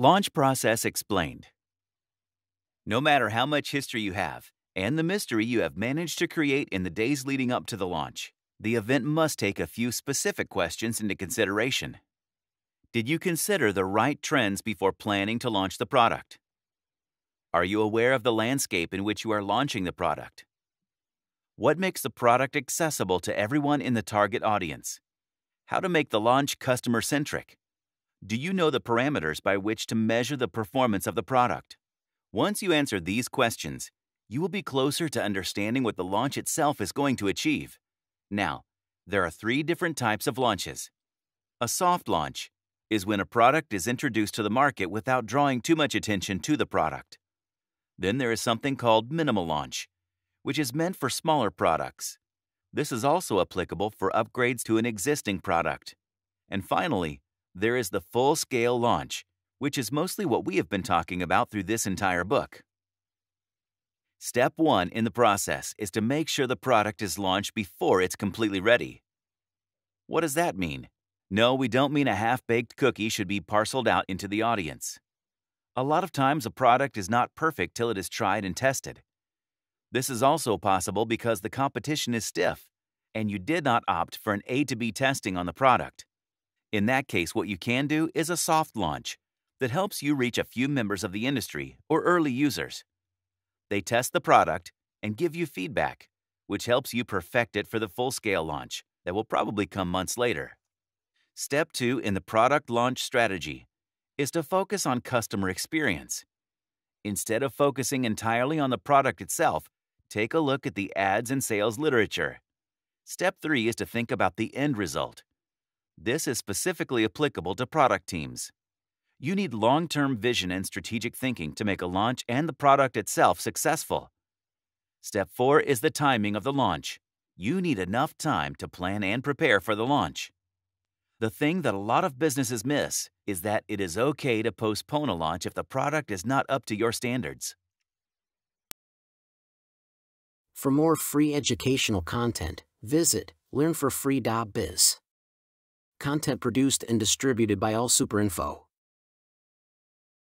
Launch Process Explained No matter how much history you have and the mystery you have managed to create in the days leading up to the launch, the event must take a few specific questions into consideration. Did you consider the right trends before planning to launch the product? Are you aware of the landscape in which you are launching the product? What makes the product accessible to everyone in the target audience? How to make the launch customer centric? Do you know the parameters by which to measure the performance of the product? Once you answer these questions, you will be closer to understanding what the launch itself is going to achieve. Now, there are three different types of launches. A soft launch is when a product is introduced to the market without drawing too much attention to the product. Then there is something called minimal launch, which is meant for smaller products. This is also applicable for upgrades to an existing product. And finally, there is the full scale launch, which is mostly what we have been talking about through this entire book. Step 1 in the process is to make sure the product is launched before it's completely ready. What does that mean? No, we don't mean a half baked cookie should be parceled out into the audience. A lot of times, a product is not perfect till it is tried and tested. This is also possible because the competition is stiff and you did not opt for an A to B testing on the product. In that case, what you can do is a soft launch that helps you reach a few members of the industry or early users. They test the product and give you feedback, which helps you perfect it for the full scale launch that will probably come months later. Step 2 in the product launch strategy is to focus on customer experience. Instead of focusing entirely on the product itself, take a look at the ads and sales literature. Step 3 is to think about the end result. This is specifically applicable to product teams. You need long term vision and strategic thinking to make a launch and the product itself successful. Step 4 is the timing of the launch. You need enough time to plan and prepare for the launch. The thing that a lot of businesses miss is that it is okay to postpone a launch if the product is not up to your standards. For more free educational content, visit learnforfree.biz. Content produced and distributed by AllSuperInfo.